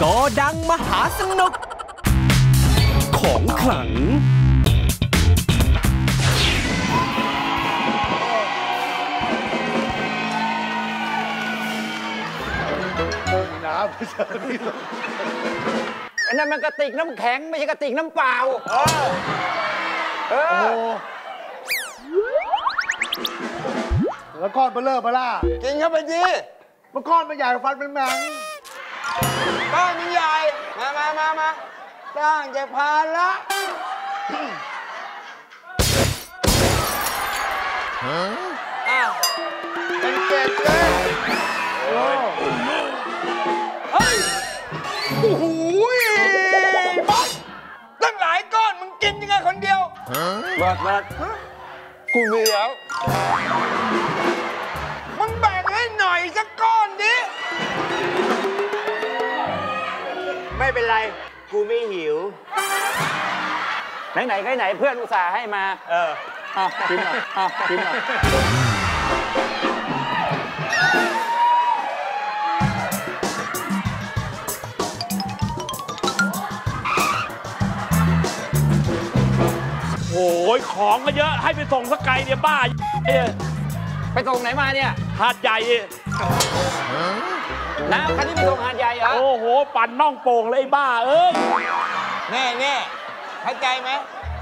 โกดังมหาสนุก ของขลัง ไม่ใช่พี่อันนั้นมันกระติกน้ำแข็ง ไม่ใช่กระติกน้ำเปล่าเอโอ้อแล้วก้อนเบลเลอร์เบล่ากินเข้าไปดิมันก้อนมันใหญ่ฟันเป็นแมงบ้านมันใหญ่ มามามามาสร้างจะพานละอ้าวเป็นเกล็ดเลย โอ้เฮ้ย โอ้โหบอสตั้งหลายก้อนมึงกินยังไงคนเดียวบอสบอสกูมีแล้วมึงแบ่งให้หน่อยสักก้อนดิ ไม่เป็นไร กูไม่หิว ไหนๆก็ไหนเพื่อนอุตส่าห์ให้มา เออเอากินหน่อยเอากินหน่อย ยของก็เยอะให้ไปส่งสกไกลเนี่ยบ้าเอ้ยไปส่งไหนมาเนี่ยหาดใหญ่น้ำคันนี้ไปส่งหาดใหญ่เหรอโอ้โห ปั่นน่องโป่งเลยไอ้บ้าเอ้ยแน่แน่เข้าใจไหม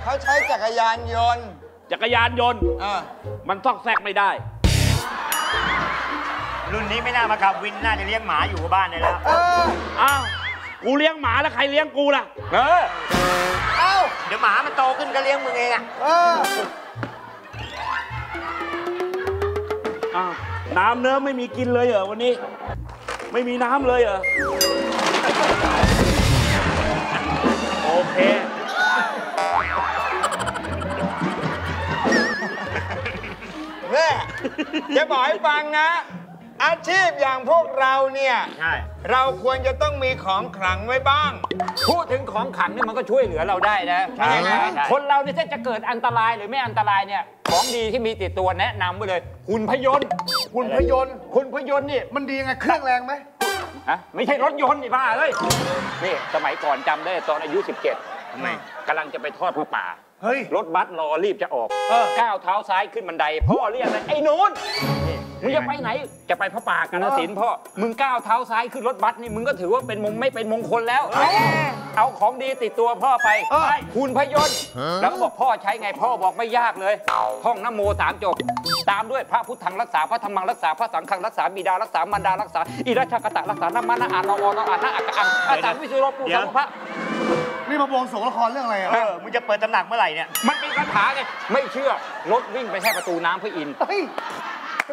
เขาใช้จักรยานยนต์จักรยานยนต์เออมันซอกแซกไม่ได้ รุ่นนี้ไม่น่ามาขับวินน่าจะเลี้ยงหมาอยู่กับบ้านได้แล้วเอออ้าว กูเลี้ยงหมาแล้วใครเลี้ยงกูล่ะ เออ เอ้า เดี๋ยวหมามันโตขึ้นก็เลี้ยงมึงเองอะเอออ้าวน้ำเนื้อไม่มีกินเลยเหรอวันนี้ ไม่มีน้ำเลยเหรอ โอเคแม่จะบอกให้ฟังนะ อาชีพอย่างพวกเราเนี่ยใช่เราควรจะต้องมีของขลังไว้บ้าง พูดถึงของขลังเนี่ยมันก็ช่วยเหลือเราได้นะใช่ใช่ใช่คนเราเนี่ยถ้าจะเกิดอันตรายหรือไม่อันตรายเนี่ยของดีที่มีติดตัวแนะนำไว้เลยหุ่นพยนต์หุ่นพยนต์หุ่นพยนต์นี่มันดียังไงเครื่องแรงไหมฮะไม่ใช่รถยนต์นี่บ้าเอ้ยนี่สมัยก่อนจำได้ตอนอายุ 17ทำไมกำลังจะไปทอดผ้าป่าเฮ้ยรถบัสรอรีบจะออกเออก้าวเท้าซ้ายขึ้นบันไดพ่อเรียกเลยไอ้นูนนี่ มึงจะไปไหน จะไปพระป่ากันนะสินพ่อ มึงก้าวเท้าซ้ายขึ้นรถบัสนี่มึงก็ถือว่าเป็นมงไม่เป็นมงคลแล้ว เอาของดีติดตัวพ่อไปเออไปหุ่นพยนต์แล้วก็บอกพ่อใช้ไงพ่อบอกไม่ยากเลย ท่องนโมสามจบ ตามด้วยพระพุทธังรักษาพระธรรมังรักษาพระสังฆังรักษาบิดารักษามารดารักษาอิรัชกตะรักษานามานะอานออนอานะอักอังอาจารย์วิสุโรปุสังพระนี่มาบวงสรวงละครเรื่องอะไรอะ เออ มึงจะเปิดตำหนักเมื่อไหร่เนี่ย มันเป็นคาถาไง ไม่เชื่อ รถวิ่งไปแค่ประตูน้ำพระอินทร์เฮ้ย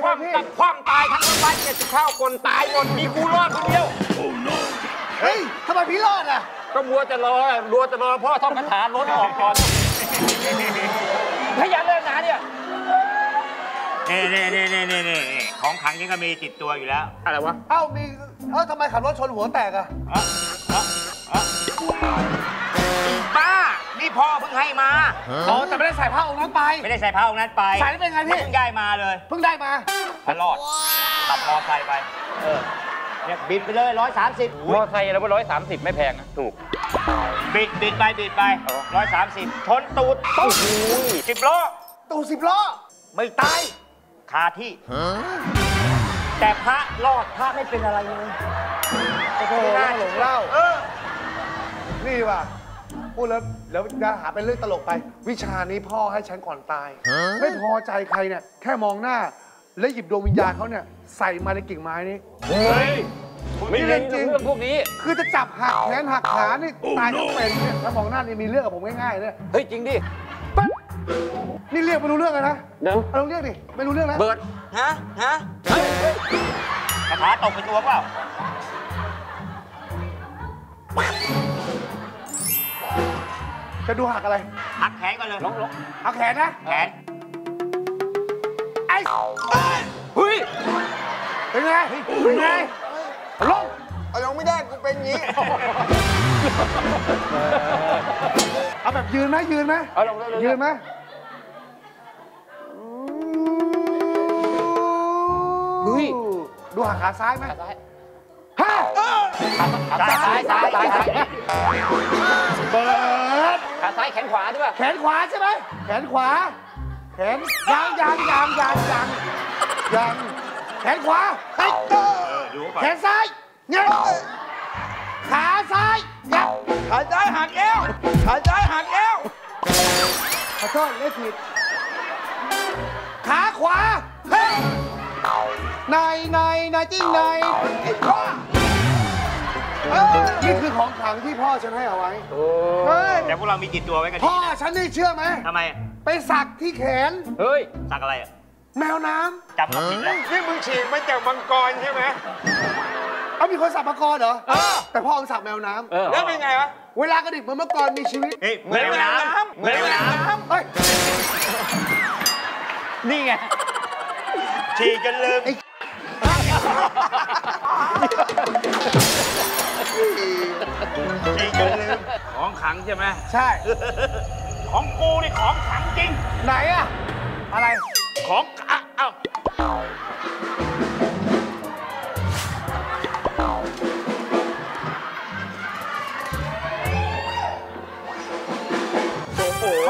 คว่ำกับคว่ำตายทั้งรถบัสเจ็ดสิบเก้าคนตายหมดมีกูรอดคนเดียว เฮ้ยทำไมพี่รอดอะก็มัวจะรอรัวจะรอพ่อท่องคาถารถออกก่อนพยานเล่นนะเนี่ยเน่เน่เน่เน่เน่เน่ของขลังยังก็มีติดตัวอยู่แล้ว อะไรวะ เอ้ามี เอ้าทำไมขับรถชนหัวแตกอะบ้า นี่พ่อเพิ่งให้มา อ๋อแต่ไม่ได้ใส่ผ้าองค์นั้นไป ไม่ได้ใส่ผ้าองค์นั้นไปใส่แล้วเป็นไงพี่เพิ่งได้มาเลย เพิ่งได้มาตลอดขับมอไซค์ไป เออเนี่ยบิดไปเลยร้อยสามสิบมอไซค์แล้วว่าร้อยสามสิบไม่แพงนะถูก บิดบิดไปบิดไปเออร้อยสามสิบชนตูดตุ๊บสิบล้อตูสิบล้อไม่ตายคาที่แต่พระรอดพระไม่เป็นอะไรเลยโอ้โหเล่าหลงเล่าเออนี่ดีกว่า พูดแล้วเดี๋ยวจะหาเป็นเรื่องตลกไป วิชานี้พ่อให้ฉันก่อนตาย ไม่พอใจใครเนี่ยแค่มองหน้า แล้วหยิบดวงวิญญาณเขาเนี่ยใส่มาในกิ่งไม้นี้เฮ้ยไม่นี่เล่เรื่นองจริงเรื่องพวกนี้ คือจะจับหักแขนหักขานี่ตายทั้งเป็นเนี่ยถ้ามองหน้านี่มีเรื่องกับผมง่ายๆเนี่ยเฮ้ยจริงดิปั๊บนี่เรียกไม่รู้เรื่องเลยนะเดี๋ยวเอาลองเรียกดิไม่รู้เรื่องนะเบิร์ดฮะฮะเฮ้ยเฮ้ยคาถาตกเป็นตัวเปล่า จะดูหักอะไร หักแขนก่อนเลยลองลองหักแขนนะ แขน ไอ้เฮ้ยเป็นไงเป็นไงลงเอาลงไม่ได้กูเป็นอย่างนี้ เอาแบบยืนไหมยืนไหมเอาลงเลยเลยยืนไหมเฮ้ยดูหางขาซ้ายไหมขาซ้ายฮ่าขา ซ้ายซ้ายซ้ายซ้ายเปิดขาซ้ายแขนขวาด้วยแขนขวาใช่ไหมแขนขวา แขนยางยางยางยางยางยางแขนขวาเฮ้ยเออแขนซ้ายเงี้ยขาซ้ายเงี้ยขาซ้ายหักเอวขาซ้ายหักเอวขอโทษเลขผิดขาขวาเฮ้ยนายนายนายจริงนายไอ้พ่อ เออนี่คือของขลังที่พ่อฉันให้เอาไว้เฮ้ยแต่พวกเรามีจิตตัวไว้กันพ่อฉันนี่เชื่อไหมทำไมอะไปสักที่แขน เฮ้ยสักอะไรอะแมวน้จำมาผิดแล้วนี่มึงฉีกมาจากมังกรใช่ไหมำเอามีคนสักมังกรเหรอแต่พ่อเอาสักแมวน้เออแล้วเป็นไงวะำเวลากระดิกเหมือนเมื่อก่อนมีชีวิตเฮ้ยเหมือนแมวน้ำเหมือนแมวน้ำเฮ้ยนี่ไงฉีกจนลื มฉีกจนลืมของขังใช่ไหมใช่ ของกูนี่ของขังจริง ไหนอะอะไร ของอะเอ้าข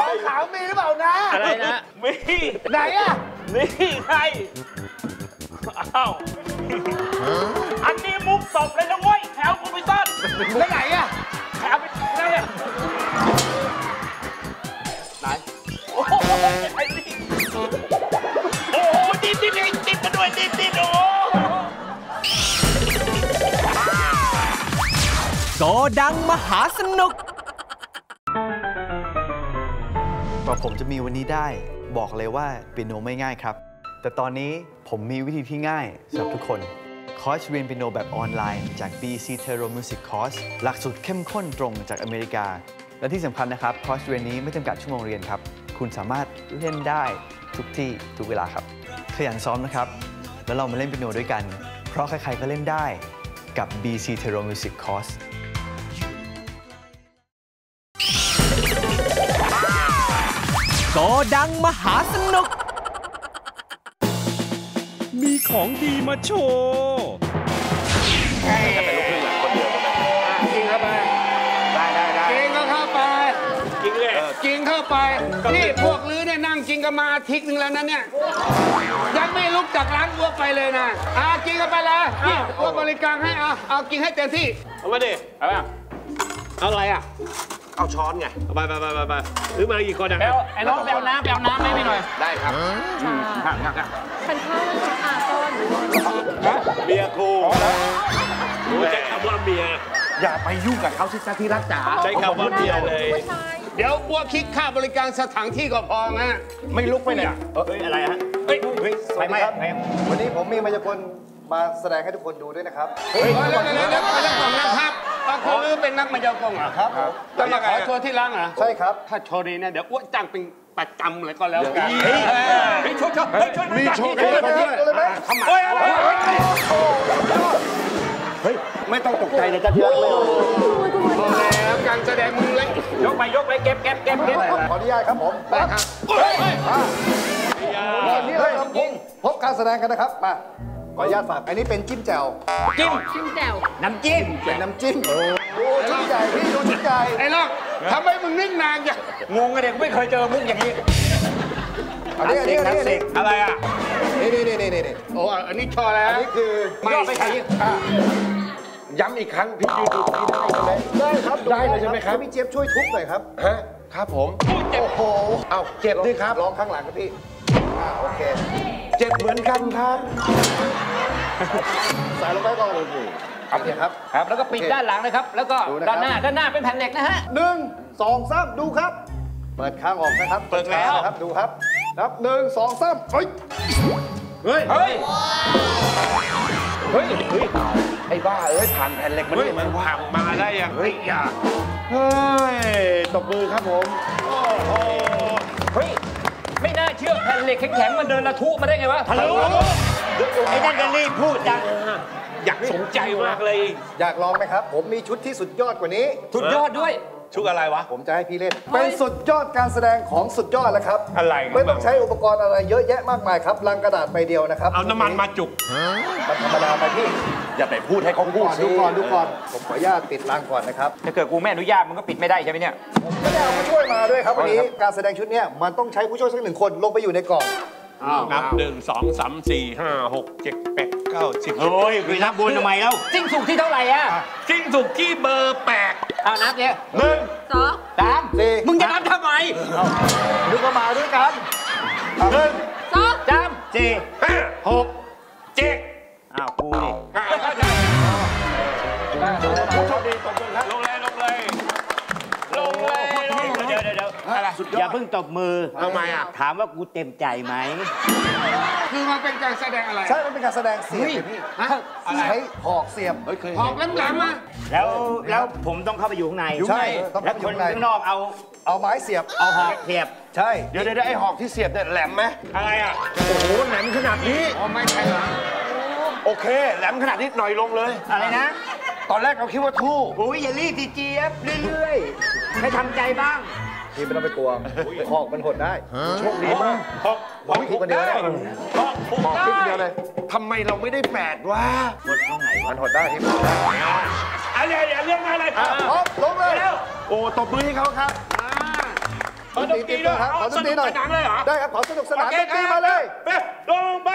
องขาวมีหรือเปล่านะ อะไรนะ มี ไหนอะนี่ไงอ้าว อันนี้มุกตบเลยนะเว้ยแถวกู ไปซ่อนแล้วไหนอะแถวไปนั่นเนี่ยไหนโอ้โหไอ้นี่โอ้โหดิบดิบดิบมาด้วยดิบดิบโอ้โหโกดังมหาสนุกกว่าผมจะมีวันนี้ได้บอกเลยว่าเปียโนไม่ง่ายครับ แต่ตอนนี้ผมมีวิธีที่ง่ายสำหรับทุกคน คอร์สเรียนเปียโนแบบออนไลน์จาก BC Terro Music Course หลักสูตรเข้มข้นตรงจากอเมริกา และที่สำคัญนะครับคอร์สเรียนนี้ไม่จำกัดชั่วโมงเรียนครับ คุณสามารถเล่นได้ทุกที่ทุกเวลาครับขยันซ้อมนะครับ แล้วเรามาเล่นเปียโนด้วยกัน เพราะใครๆก็เล่นได้กับ BC t e r o Music Course โกดังมหาสนุก มีของดีมาโชว์กินเข้าไป ได้ได้ได้กินก็เข้าไปจริงเลยกินเข้าไป นี่พวกลื้อเนี่ยนั่งกินกันมาอาทิตย์หนึงแล้วนะเนี่ย ยังไม่ลุกจากร้านอ้วกไปเลยนะอ่ากินกันไปเลยนี่อ้วกบริการให้เอาเอากินให้เต็มที่ เอามาดิเอาป่ะเอาอะไรอะเอาช้อนไง ไปไปไปไปไปซื้อมากี่คนอะแปลวไอ้น้องแปลวน้ำแปลวน้ำให้พี่หน่อย ได้ครับ เป็นข้าวนะคะอาต้นเมียกูรู้ใช้คำว่าเมีย อย่าไปยุ่งกับเขาสิจ้าที่รักจ๋าใช้คำว่าเมียเลยผู้ชายเดี๋ยวอ้วกคิดค่าบริการสถานที่ก็พอนะไม่ลุกไปไหนเฮ้ยอะไรฮะเฮ้ยเฮ้ยไม่ไม่ไม่วันนี้ผมมีมายากลมาแสดงให้ทุกคนดูด้วยนะครับ เฮ้ยเดี๋ยวเดี๋ยวเดี๋ยวเดี๋ยวก่อนนะครับเอาคือลื้อเป็นนักมายากลเหรอครับผมจะมาขอโชว์ที่ร้านเหรอใช่ครับ ถ้าโชว์ดีเนี่ยเดี๋ยวอ้วกจ้างเป็น ประจำเลยก็แล้วกันเฮ้ยโชว์โชว์เฮ้ยโชว์มีโชว์เฮ้ยเฮ้ยเฮ้ยเลยไหมเข้ามาไม่ต้องตกใจนะจ๊ะที่รักไม่เอาแล้วการแสดงมึงเลยยกไปยกไปเก็บเก็บเก็บเก็บขออนุญาตครับผมได้ครับวันนี้เราทำพบพบการแสดงกันนะครับมา ขออนุญาตฝาก อันนี้เป็นจิ้มแจ่ว จิ้มชิมแจ่วน้ำจิ้มเป็นน้ำจิ้มดูชิ้นใหญ่พี่ดูชิ้นใหญ่ไอ้ลอกทำไมมึงนิ่งนานจังงงกันเด็กไม่เคยเจอมุกอย่างนี้อันนี้อันนี้อันนี้อันนี้อะไรอะนี่นี่นี่นี่นี่โอ้อันนี้ชอแล้วอันนี้คือย่อไปขยี้ย้ำอีกครั้งพี่ยืนดูตรงนี้ได้ไหมได้ครับได้เลยใช่ไหมครับพี่เจี๊ยบช่วยทุบหน่อยครับฮะครับผมโอ้โหเอาเจ็บด้วยครับร้องข้างหลังครับพี่อ่าโอเคเจ็บเหมือนกันครับใส่ลงไปก่อนเลยพี่โอเคครับ ครับแล้วก็ปิดด้านหลังนะครับ แล้วก็ดูนะครับด้านหน้าด้านหน้าเป็นแผ่นเหล็กนะฮะ หนึ่งสองสามดูครับ เปิดข้างออกนะครับเปิดแล้วนะครับดูครับนับหนึ่งสองสามเฮ้ยเฮ้ย เฮ้ยเฮ้ยเฮ้ยไอ้บ้าเอ้ยผ่านแผ่นเหล็กมันนี่มันผักมาได้ยังเฮ้ยอย่าเฮ้ยตบมือครับผม เฮ้ยไม่น่าเชื่อแผ่นเหล็กแข็งๆมันเดินละทุมาได้ไงวะฮัลโหลไอ้นั่นก็รีบพูดจังอยากสนใจมากเลย อยากลองไหมครับ ผมมีชุดที่สุดยอดกว่านี้ สุดยอดด้วย ชุดอะไรวะ ผมจะให้พี่เล่น เป็นสุดยอดการแสดงของสุดยอดแล้วครับ อะไรครับ ไม่ต้องใช้อุปกรณ์อะไรเยอะแยะมากมายครับลังกระดาษใบเดียวนะครับ เอาน้ำมันมาจุกมันธรรมดาไปพี่ อย่าไปพูดให้เขาพูดดูก่อนดูก่อน ผมขออนุญาตปิดลังก่อนนะครับ ถ้าเกิดกูไม่อนุญาตมึงก็ปิดไม่ได้ใช่ไหมเนี่ยผมไม่ได้เอาผู้ช่วยมาด้วยครับวันนี้ การแสดงชุดเนี้ยมันต้องใช้ผู้ช่วยสักหนึ่งคนลงไปอยู่ในกล่องนับหนึ่งสองสามสี่ห้าหกเจ็ดแปดเก้าสิบโอ้ยไปนับบุญทำไมแล้วจริงสุกที่เท่าไหร่อะจิ้งสุกที่เบอร์แปด เอานับเนี่ยหนึ่งสองสามสี่มึงจะนับทำไมนึกว่ามาด้วยกันหนึ่งสองสามสี่ห้าหกเจ็ดอ้าวกู ดี๋ยวอย่าเพิ่งตบมือทำไมอะ ถามว่ากูเต็มใจไหม คือมันเป็นการแสดงอะไร ใช่ มันเป็นการแสดงเสียบเลยพี่ใช้หอกเสียบ หอกแหลมๆอะ แล้วแล้วผมต้องเข้าไปอยู่ข้างในใช่ต้องแล้วอคยู่นข้างใน ข้างนอกเอาเอาไม้เสียบ เอาหอกเสียบ ใช่ เดี๋ยวเดี๋ยวไอ้หอกที่เสียบเนี่ยแหลมไหมอะไรอะ โอ้โหแหลมขนาดนี้ อ๋อ ไม่ใช่เหรอโอเค แหลมขนาดนี้หน่อยลงเลย อะไรนะตอนแรกเราคิดว่าทู่ โอ้ยอย่ารีบสิเจี๊ยบเรื่อยๆให้ทำใจบ้าง พี่ไม่ต้องไปกลัวหอกมันหดได้โชคดีมากหอกหอกถูกได้หอกถูกหอกได้ครึ่งเดียวเลยทำไมเราไม่ได้แปดวะมันหดได้ที่มันหดได้อะไรอย่าเรื่องอะไรอะพร้อมลงเลยโอ้ตบมือให้เขาครับขอดนตรีด้วยครับขอเอาดสนตนุรีกหน่อยสนานเลยเหรอได้ครับขอสนุกสนานโอดเคนตรีมาเลยไปลงไป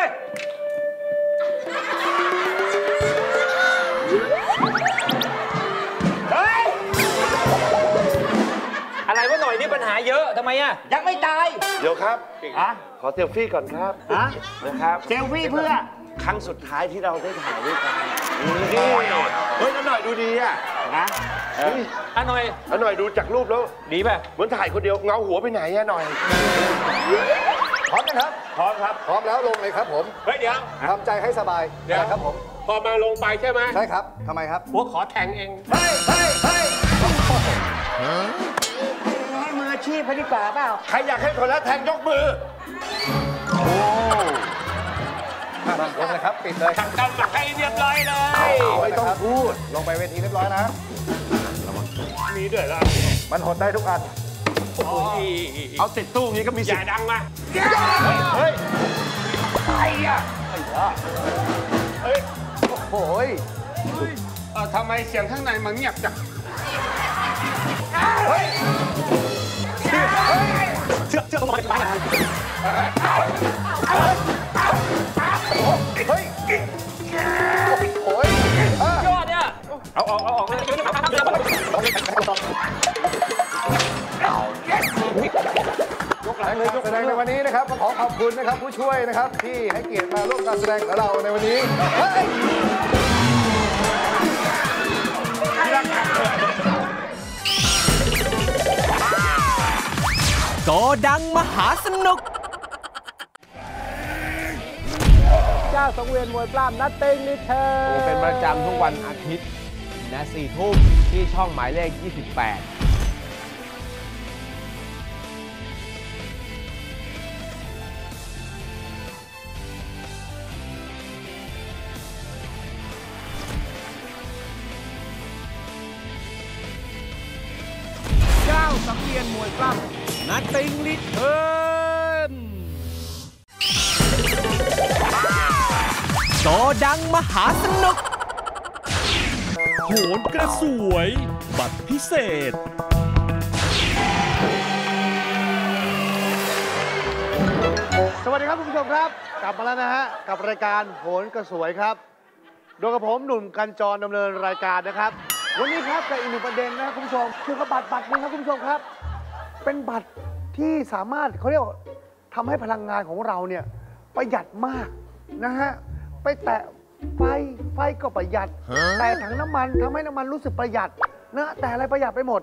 หน่อยนี่ปัญหาเยอะทำไมอะยังไม่ตายเดี๋ยวครับ อะขอเซลฟี่ก่อนครับอะนะครับ เซลฟี่เพื่อ ครั้งสุดท้ายที่เราได้ถ่ายด้วยกันนี่เฮ้ยน้าหน่อยดูดีอะนะอะหน่อยน้าหน่อยดูจากรูปแล้ว ดีป่ะเหมือนถ่ายคนเดียวเงาหัวไปไหนอะหน่อย พร้อมนะครับ พร้อมครับ พร้อมแล้วลงเลยครับผมเฮ้ยเดี๋ยวทำใจให้สบายเดี๋ยวนะครับผม พอมาลงไปใช่ไหมใช่ครับทำไมครับ หัวขอแทงเอง เฮ้ยเฮ้ยเฮ้ย ให้มืออาชีพเขาดีกว่าเปล่า ใครอยากให้คนละแทงยกมือ โอ้มาลงเลยครับ ปิดเลยทำกันมาให้เรียบร้อยเลยไม่ต้องพูด ลงไปเวทีเรียบร้อยนะมีด้วยล่ะมันหดได้ทุกอันเอาติดตู้งี้ก็มีสิทธิ์อย่าดังมาเฮ้ยไอ้อะโอ้ยเออทำไมเสียงข้างในมันเงียบจังเฮ้ย โอ้ยอะยอดเนี่ย เอาออกเอาออกเลยการแสดงในวันนี้นะครับก็ขอขอบคุณนะครับผู้ช่วยนะครับที่ให้เกียรติมาร่วมการแสดงกับเราในวันนี้ ดังมหาสนุก เจ้าสังเวียนมวยปล้ำนัดเต็งนิเทอร์เป็นประจำทุกวันอาทิตย์นะสี่ทุ่มที่ช่องหมายเลข 28 ดังมหาสนุก โหนกระสวย บัตรพิเศษ สวัสดีครับคุณผู้ชมครับ กลับมาแล้วนะฮะ กับรายการโหนกระสวยครับ โดยกับผมหนุ่มกันจรดำเนินรายการนะครับ วันนี้ครับกับอีกหนึ่งประเด็นนะครับคุณผู้ชมคือกับบัตรบัตรหนึงครับคุณผู้ชมครับ เป็นบัตรที่สามารถเขาเรียกว่าทำให้พลังงานของเราเนี่ยประหยัดมากนะฮะ ไปแตะไฟไฟก็ประหยัด แต่ถังน้ำมันทำให้น้ำมันรู้สึกประหยัดนะแต่อะไรประหยัดไปหมด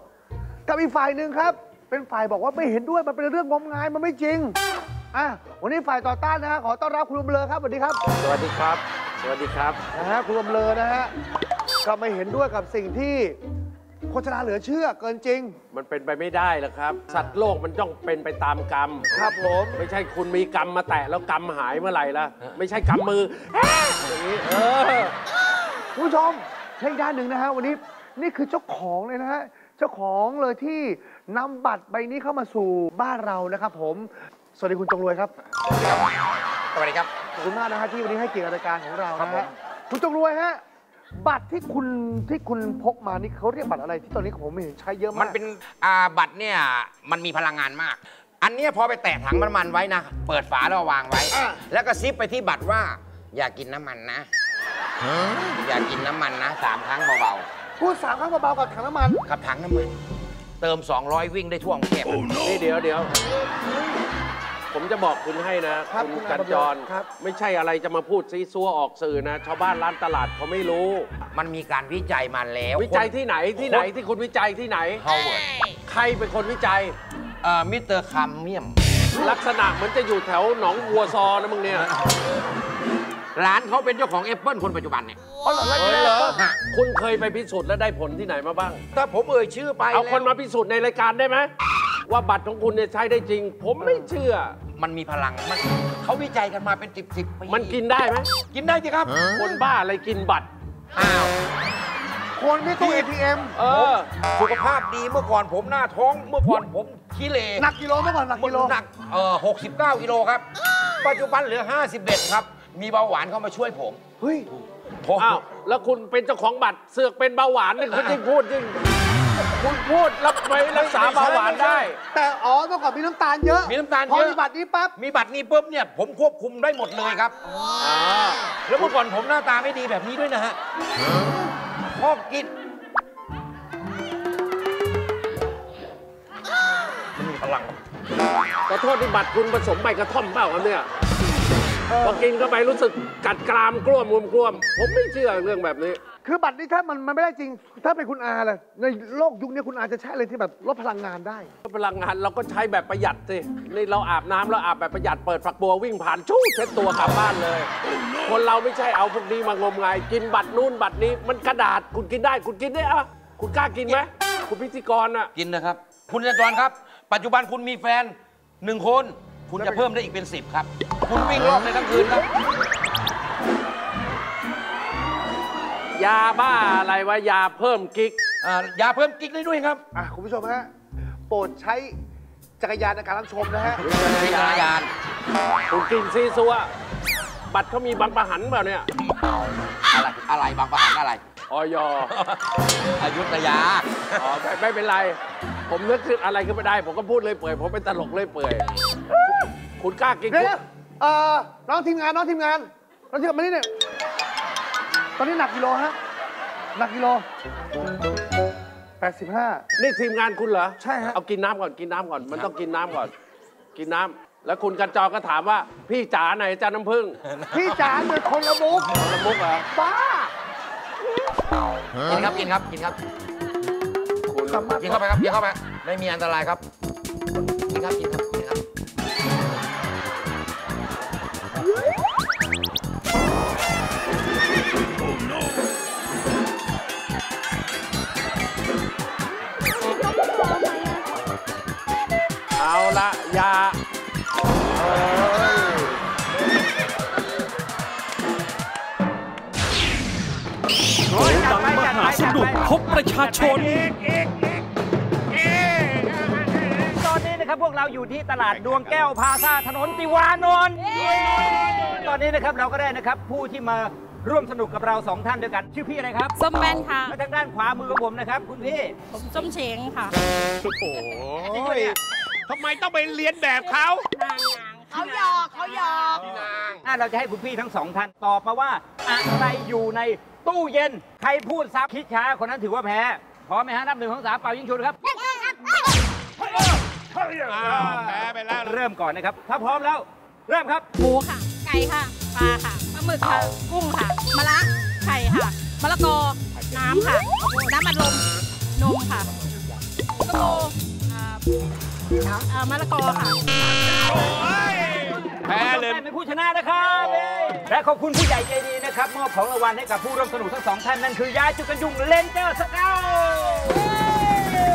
กับอีกฝ่ายหนึ่งครับ เป็นฝ่ายบอกว่าไม่เห็นด้วยมันเป็นเรื่องงมงายมันไม่จริงอะวันนี้ฝ่ายต่อต้านนะฮะขอต้อนรับคุณลำเลอครับสวัสดีครับสวัสดีครับ สวัสดีครับนะฮะคุณลำเลอนะฮะก็ไม่เห็นด้วยกับสิ่งที่ โฆษณาเหลือเชื่อเกินจริง มันเป็นไปไม่ได้หรอกครับ สัตว์โลกมันต้องเป็นไปตามกรรม ครับผม ไม่ใช่คุณมีกรรมมาแตะแล้วกรรมหายเมื่อไหร่ละไม่ใช่กรรมมืออย่างนี้เออคุณผู้ชมใช่ด้านหนึ่งนะฮะวันนี้นี่คือเจ้าของเลยนะฮะเจ้าของเลยที่นำบัตรใบนี้เข้ามาสู่บ้านเรานะครับผม สวัสดีคุณจงรวยครับ สวัสดีครับ ขอบคุณมากนะฮะที่วันนี้ให้เกียรติรายการของเราครับนะผฮะมคุณจงรวยฮะ บัตรที่คุณที่คุณพกมานี่เขาเรียกบัตรอะไรที่ตอนนี้ผมเห็นใช้เยอะมากมันเป็นอ่าบัตรเนี่ยมันมีพลังงานมาก อันเนี้ยพอไปแตะถังน้ำมันไว้นะ เปิดฝาแล้ววางไว้ แล้วก็ซิปไปที่บัตรว่า อย่ากินน้ำมันนะอย่ากินน้ำมันนะสามครั้งเบาพูดสามครั้งเบาๆกับถังน้ำมันๆกับถังน้ำมัน เติม 200 วิ่งได้ทั่วกรุงเทพนี่เดี๋ยวเดี๋ยว ผมจะบอกคุณให้นะ ครับคุณคุณกันจร ครับ ไม่ใช่อะไรจะมาพูดซีซัวออกสื่อนะ ชาวบ้านร้านตลาดเขาไม่รู้ มันมีการวิจัยมาแล้ววิจัยที่ไหนที่ไหนที่คุณวิจัยที่ไหน ฮาวเวิร์ดใครเป็นคนวิจัยเอ่อมิสเตอร์คัมเมียม ลักษณะเหมือนจะอยู่แถวหนองวัวซอนะมึงเนี่ย ร้านเขาเป็นเจ้าของแอปเปิลคนปัจจุบันเนี่ย อ๋อเหรอแล้วเฮ้ยนี่เหรอฮะคุณเคยไปพิสูจน์แล้วได้ผลที่ไหนมาบ้าง ถ้าผมเอ่ยชื่อไปเอาคนแล้วมาพิสูจน์ในรายการได้ไหมว่าบัตรของคุณเนี่ยใช้ได้จริง ผมไม่เชื่อ มันมีพลังมันเขาวิจัยกันมาเป็นสิบสิบปีมันกินได้ไหมกินได้สิครับคนบ้าอะไรกินบัตรอ้าวคนไม่ตู้ ATM เออสุขภาพดีเมื่อก่อนผมหน้าท้อง เมื่อก่อนผมขี้เหร่หนักกิโลเมื่อก่อนหนักเมื่อกิโลหนักเอ่อ69กิโลครับ ปัจจุบันเหลือ51ครับ มีเบาหวานเข้ามาช่วยผมเฮ้ยผมอ้าวแล้วคุณเป็นเจ้าของบัตรเสือกเป็นเบาหวานนี่คุณจริงพูดจริง คุณพูดแล้วไปรักษาเบาหวานได้ แต่อ๋อเมื่อก่อนมีน้ำตาลเยอะ มีน้ำตาลพอเยมีอะบัตรนี้ปั๊บ มีบัตรนี้ปุ๊บเนี่ยผมควบคุมได้หมดเลยครับแล้วเมื่อก่อนผมหน้าตาไม่ดีแบบนี้ด้วยนะฮะพอกินมันมีพลังขอโทษที่บัตรคุณผสมใบกระท่อมเปล่าครับเนี่ยพอกินเข้าไปรู้สึกกัดกรามกล้วมมุมกล้วม ผมไม่เชื่อเรื่องแบบนี้ คือบัตรนี้ถ้ามันมันไม่ได้จริง ถ้าเป็นคุณอาเลยในโลกยุคนี้คุณอาจะใช้อะไรที่แบบลดพลังงานได้ พลังงานเราก็ใช้แบบประหยัดสิ นี่เราอาบน้ำเราอาบแบบประหยัดเปิดฝักบัววิ่งผ่านชู้เช็ดตัวกลับบ้านเลย คนเราไม่ใช่เอาพวกนี้มางมงาย กินบัตรนู่นบัตรนี้มันกระดาษคุณกินได้ คุณกินได้อะคุณกล้ากินไหมคุณพิธีกรอะกินนะครับ คุณจรครับ ปัจจุบันคุณมีแฟนหนึ่งคน คุณจะเพิ่มได้อีกเป็นสิบครับ คุณวิ่งรอบในทั้งคืนครับ ยาบ้าอะไรวะยาเพิ่มกิ๊กอ่ายาเพิ่มกิ๊กได้ด้วยครับ อะคุณผู้ชมฮะโปรดใช้จักรยานในการรับชมนะฮะวิจารณญาณคุณกินซีซัวบัตรเขามีบางประหันเปล่าเนี่ยอะไรอะไรบางประหารอะไรออยอยุธยาอ๋อไม่ไม่เป็นไร ผมนึกขึ้นอะไรขึ้นไม่ได้ ผมก็พูดเลยเปื่อยผมเป็นตลกเลยเปื่อยคุณกล้ากินเดี๋ยวๆเอ่อน้องทีมงานน้องทีมงานน้องทีมงานมานี่เนี่ย ตอนนี้หนักกิโลฮะ หนักกิโล 85 นี่ทีมงานคุณเหรอ ใช่ฮะ เอากินน้ำก่อน กินน้ำก่อน มันต้องกินน้ำก่อน กินน้ำ แล้วคุณกันจอก็ถามว่า พี่จ๋าไหนจ้าน้ำผึ้งพี่จ๋าเป็นคนละมุกคนละมุกเหรอ บ้า กินครับ กินครับ กินครับ คุณ กินเข้าไปครับ กินเข้าไป ไม่มีอันตรายครับ กินครับ กินครับ ละยาดังมหาสนุกพบประชาชนตอนนี้นะครับพวกเราอยู่ที่ตลาดดวงแก้วพาซาถนนติวานนท์ตอนนี้นะครับเราก็ได้นะครับผู้ที่มาร่วมสนุกกับเราสองท่านด้วยกัน ชื่อพี่อะไรครับส้มแบนค่ะ และทางด้านขวามือของผมนะครับ คุณพี่ ผมส้มเฉงค่ะ โอ้ย ทำไมต้องไปเรียนแบบเขาเขาหยอกเขาหยอกอะเราจะให้คุณพี่ทั้งสองท่านตอบมาว่า อะไรอยู่ในตู้เย็น ใครพูดซับคิดช้าคนนั้นถือว่าแพ้พร้อมไหมฮะนับหนึ่งของสามเป่ายิงชุดครับแพ้ไปแล้วเริ่มก่อนนะครับ ถ้าพร้อมแล้ว เริ่มครับหมูค่ะ ไก่ค่ะปลาค่ะปลาหมึกค่ะกุ้งค่ะมะระไข่ค่ะมะละกอน้ำค่ะ น้ำอัดลมนมค่ะกระโบอ่าอ่ามะละกอค่ะแพ้เลยเป็นผู้ชนะนะครับ และขอบคุณผู้ใหญ่ใจดีนะครับ มอบของรางวัลให้กับผู้ร่วมสนุกทั้งสองท่านนั่นคือยาจุกันยุงเลนเจอร์สเกล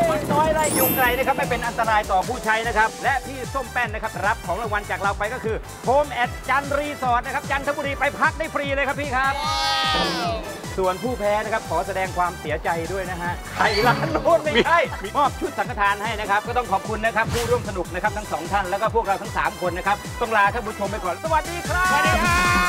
มันน้อยไล่ยุงไกลนะครับไม่เป็นอันตรายต่อผู้ใช้นะครับ และพี่ส้มแป้นนะครับรับของรางวัลจากเราไปก็คือHome at Chan Resort นะครับจันทบุรีไปพักได้ฟรีเลยครับพี่ครับ ส่วนผู้แพ้นะครับขอแสดงความเสียใจด้วยนะฮะไข่ร้านโน้นไม่ใช่มอบชุดสังฆทานให้นะครับ ก็ต้องขอบคุณนะครับผู้ร่วมสนุกนะครับทั้งสองท่านแล้วก็พวกเราทั้ง 3 คนนะครับ ต้องลาท่านผู้ชมไปก่อน สวัสดีครับสวัสดีครับ